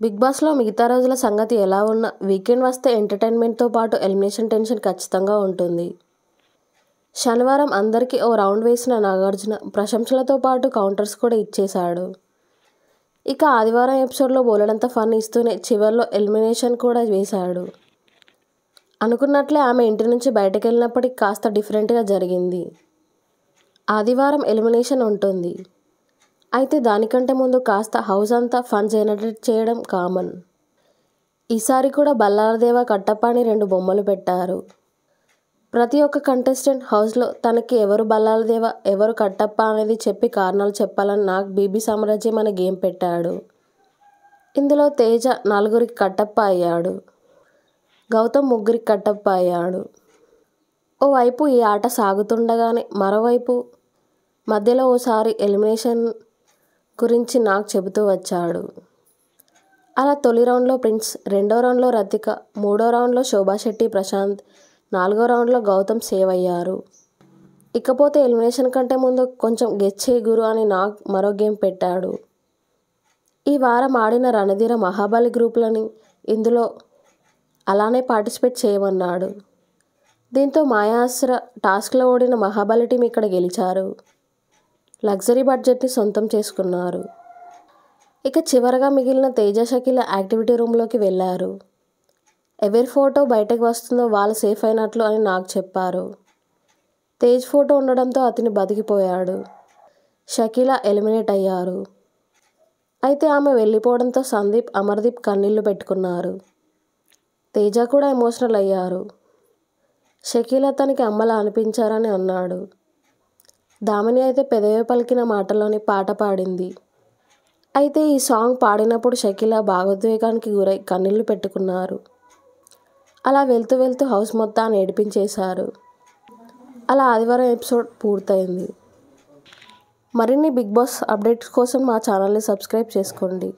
Big బాస్లో మిగతా రోజుల సంగతి ఎలా ఉన్నా వీకెండ్ వస్తే ఎంటర్టైన్మెంట్తో పాటు ఎలిమినేషన్ టెన్షన్ ఖచ్చితంగా ఉంటుంది. శనివారం అందరికీ ఓ రౌండ్ వేసిన నాగార్జున ప్రశంసలతో పాటు కౌంటర్స్ కూడా ఇచ్చేశాడు. ఇక ఆదివారం ఎపిసోడ్లో బోలెడంత ఫన్ ఇస్తూనే చివరిలో ఎలిమినేషన్ కూడా వేశాడు. అనుకున్నట్లే ఆమె ఇంటి నుంచి బయటకు వెళ్ళినప్పటికీ కాస్త డిఫరెంట్గా జరిగింది. ఆదివారం ఎలిమినేషన్ ఉంటుంది. అయితే దానికంటే ముందు కాస్త హౌస్ అంతా ఫన్ జనరేట్ చేయడం కామన్. ఈసారి కూడా బల్లారదేవ కట్టప్ప అని రెండు బొమ్మలు పెట్టారు. ప్రతి ఒక్క కంటెస్టెంట్ హౌస్లో తనకి ఎవరు బల్లాలదేవ ఎవరు కట్టప్ప అనేది చెప్పి కారణాలు చెప్పాలని నాకు బీబీ సామ్రాజ్యం అనే గేమ్ పెట్టాడు. ఇందులో తేజ నలుగురికి కట్టప్ప అయ్యాడు. గౌతమ్ ముగ్గురికి కట్టప్ప అయ్యాడు. ఓవైపు ఈ ఆట సాగుతుండగానే మరోవైపు మధ్యలో ఓసారి ఎలిమినేషన్ గురించి నాకు చెబుతూ వచ్చాడు. అలా తొలి రౌండ్లో ప్రిన్స్ రెండో రౌండ్లో రతిక మూడో రౌండ్లో శోభాశెట్టి ప్రశాంత్ నాలుగో రౌండ్లో గౌతమ్ సేవ్ అయ్యారు. ఇకపోతే ఎలిమినేషన్ కంటే ముందు కొంచెం గెచ్చే గురు అని నాకు మరో గేమ్ పెట్టాడు. ఈ వారం ఆడిన రణధీర మహాబలి గ్రూపులని ఇందులో అలానే పార్టిసిపేట్ చేయమన్నాడు. దీంతో మాయాస్ర టాస్క్లో ఓడిన మహాబలి టీం ఇక్కడ గెలిచారు. లగ్జరీ బడ్జెట్ని సొంతం చేసుకున్నారు. ఇక చివరగా మిగిలిన తేజ షకిల యాక్టివిటీ రూమ్లోకి వెళ్ళారు. ఎవరి ఫోటో బయటకు వస్తుందో వాళ్ళు సేఫ్ అయినట్లు అని నాకు చెప్పారు. తేజ్ ఫోటో ఉండడంతో అతని బతికిపోయాడు. షకీల ఎలిమినేట్ అయ్యారు. అయితే ఆమె వెళ్ళిపోవడంతో సందీప్ అమర్దీప్ కన్నీళ్ళు పెట్టుకున్నారు. తేజ కూడా ఎమోషనల్ అయ్యారు. షకీల తనకి అమ్మలా అనిపించారని అన్నాడు. దామిని అయితే పెదవి పలికిన మాటలోని పాట పాడింది. అయితే ఈ సాంగ్ పాడినప్పుడు షకీల భావోద్వేగానికి గురై కన్నీళ్ళు పెట్టుకున్నారు. అలా వెళ్తూ వెళ్తూ హౌస్ మొత్తాన్ని ఏడిపించేశారు. అలా ఆదివారం ఎపిసోడ్ పూర్తయింది. మరిన్ని బిగ్ బాస్ అప్డేట్స్ కోసం మా ఛానల్ని సబ్స్క్రైబ్ చేసుకోండి.